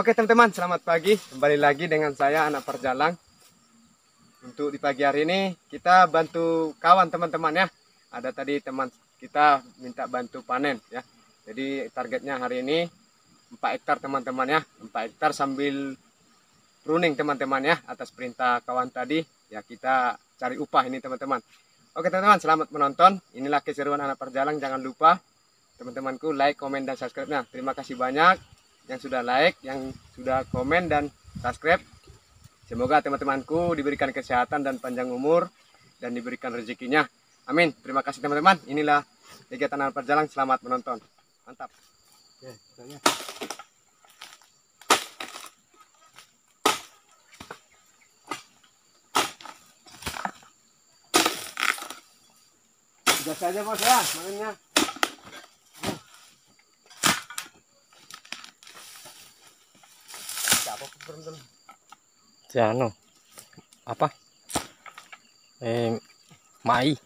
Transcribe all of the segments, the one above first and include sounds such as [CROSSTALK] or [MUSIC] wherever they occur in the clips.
Oke teman-teman, selamat pagi. Kembali lagi dengan saya anak perjalang. Untuk di pagi hari ini kita bantu kawan teman-teman ya. Ada tadi teman kita minta bantu panen ya. Jadi targetnya hari ini 4 hektar teman-teman ya. 4 hektar sambil pruning teman-teman ya atas perintah kawan tadi. Ya kita cari upah ini teman-teman. Oke teman-teman, selamat menonton. Inilah keseruan anak perjalang. Jangan lupa teman-temanku like, komen dan subscribe. Nah, terima kasih banyak yang sudah like, yang sudah komen dan subscribe. Semoga teman-temanku diberikan kesehatan dan panjang umur dan diberikan rezekinya. Amin. Terima kasih teman-teman. Inilah kegiatan anak perjalanan. Selamat menonton. Mantap. Oke, Sudah saja bos ya, makannya. Jano. Apa? Eh, mai.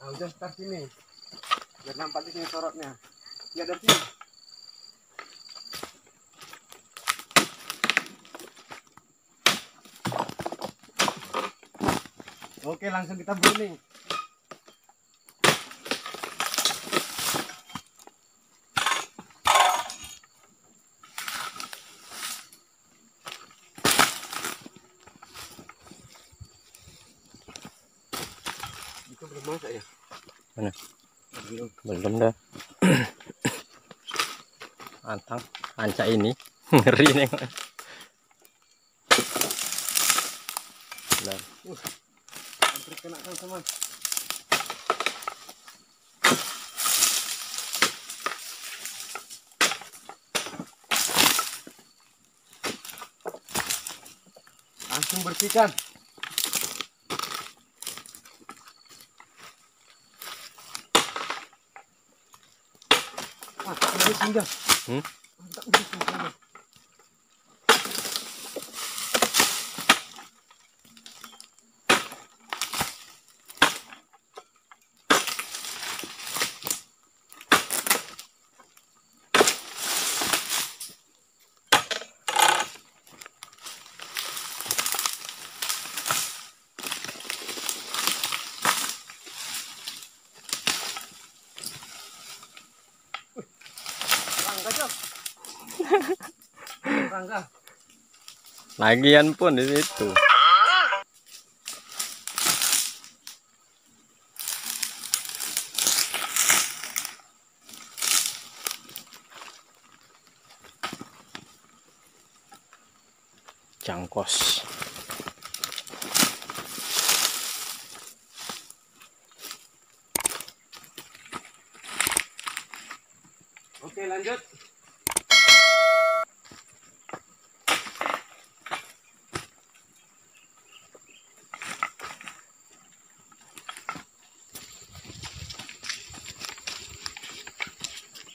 Nah, udah start sini. Biar nampak di sini sorotnya. Ya dari sini. Oke, langsung kita burning. Itu belum masak ya? Mana? Belum. Belum dah. [COUGHS] Antang, anca ini [LAUGHS] ngeri nih. Nah, Hampir teman-teman. Langsung bersihkan. Ah, udah singgah. Hmm? Mantap singgah. Rangga. lagian pun di situ. Jangkos. Oke, lanjut.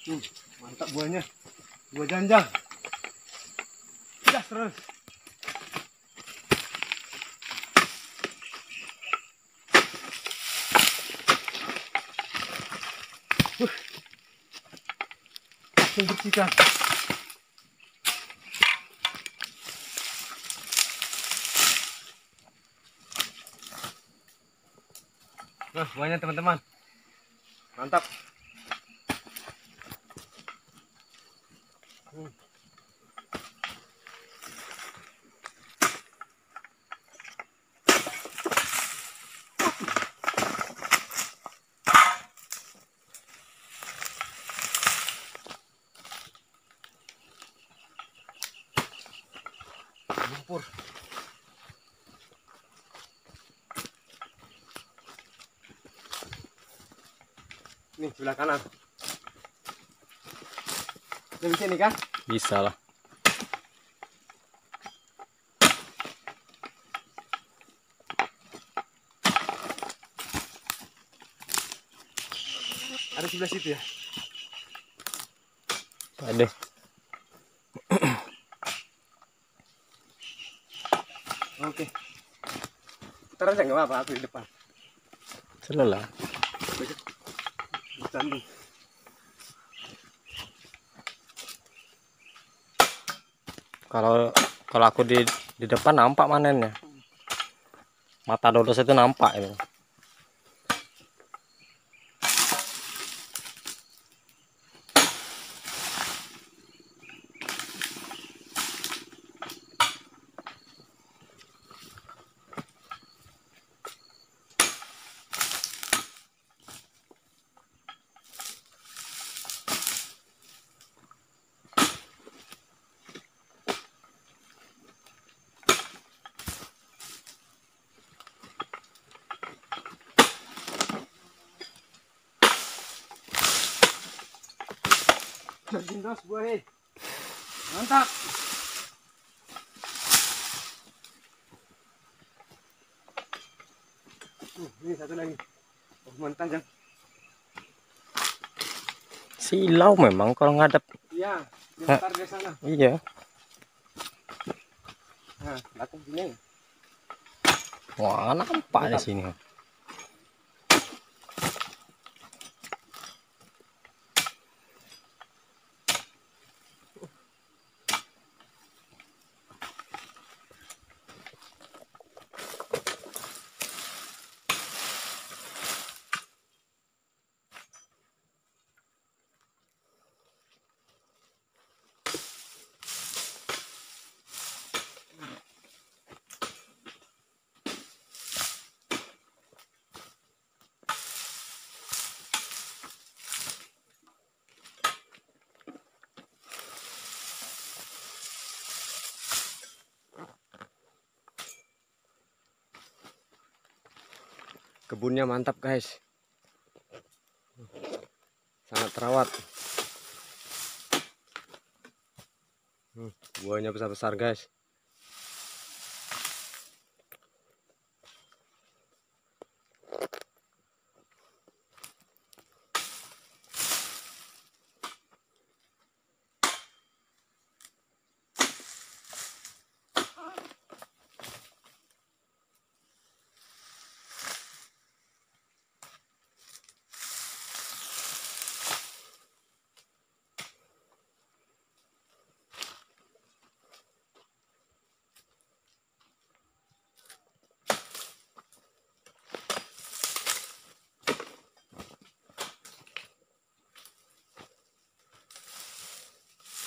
Mantap buahnya. Buah janjang. Gas terus. Uh. Langsung bersihkan. Nah, buahnya teman-teman. Mantap. Hmm. Lumpur. Nih sebelah kanan. Udah bisa nih kan? Bisa lah. Ada sebelah situ ya? Ada. Oke. Muter aja nggak apa-apa aku di depan. Selalu Sandung. Kalau kalau aku di di depan nampak manennya. Mata dodos itu nampak itu. Terjindos buah hei. Mantap. Uh, ini satu lagi. Oh, mantap jang. Silau memang kalau ngadep. Iya, di sana. Iya. Nah, datang sini. Wah, nampak di sini. Kebunnya mantap, guys. Sangat terawat. Hmm, buahnya besar-besar, guys.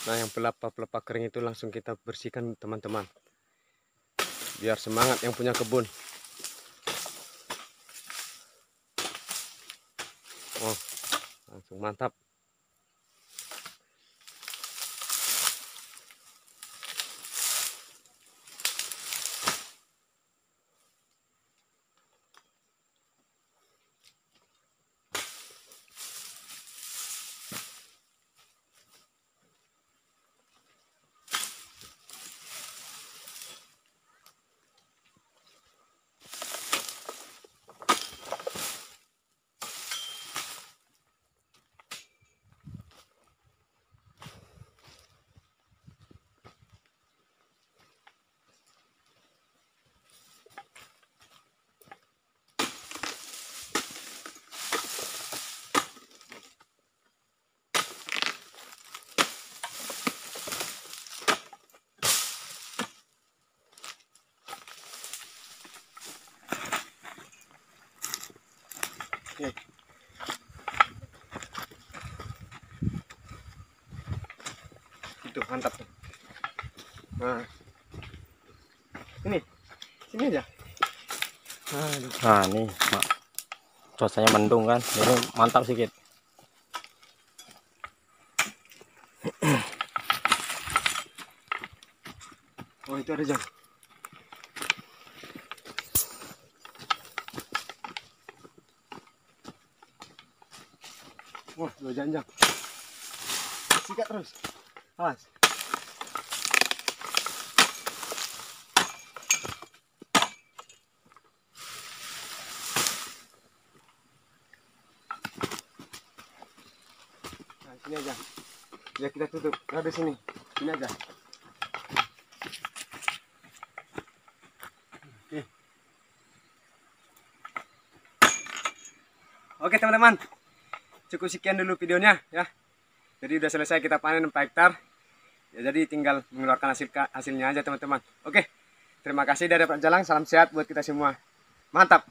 Nah, yang pelapa-pelapa kering itu langsung kita bersihkan, teman-teman. Biar semangat yang punya kebun. Oh, langsung mantap. Mantap. tuh. Nah. Ini. Sini aja. Nah, nih, mak. Cuacanya mendung kan. Jadi mantap sedikit. Oh, itu ada jam. Wah, dua janjang. Sikat terus. Awas. ini aja. Ya kita tutup. Ada di sini. Ini aja. Oke, oke teman-teman. Cukup sekian dulu videonya ya. Jadi udah selesai kita panen 4 hektar. Ya jadi tinggal mengeluarkan hasil hasilnya aja teman-teman. Oke. Terima kasih dari Pak Jalang. Salam sehat buat kita semua. Mantap.